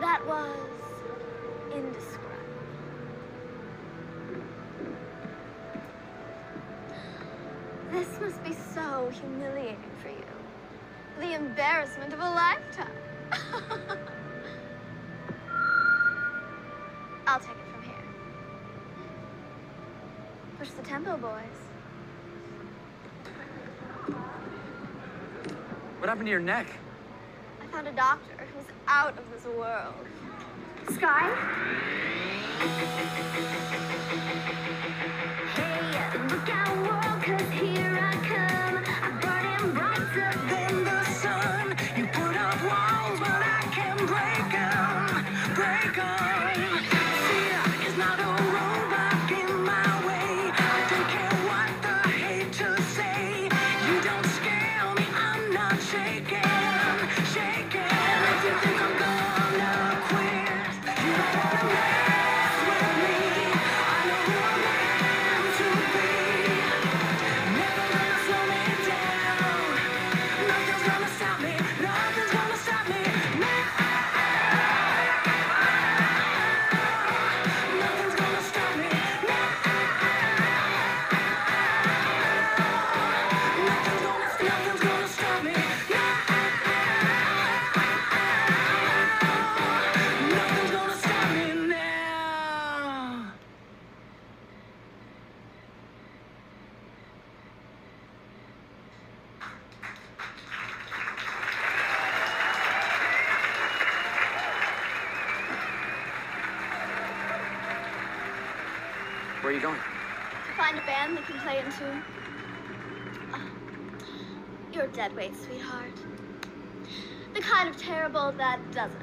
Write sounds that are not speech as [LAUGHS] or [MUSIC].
That was indescribable. This must be so humiliating for you. The embarrassment of a lifetime. [LAUGHS] I'll take it from here. Push the tempo, boys. What happened to your neck? Found a doctor who's out of this world. Sky? Hey, look out, world, 'cause here I come. I'm burning brighter than the sun. You put up walls, but I can break 'em, break 'em. Where are you going? To find a band that can play in tune. Oh, you're dead weight, sweetheart. The kind of terrible that doesn't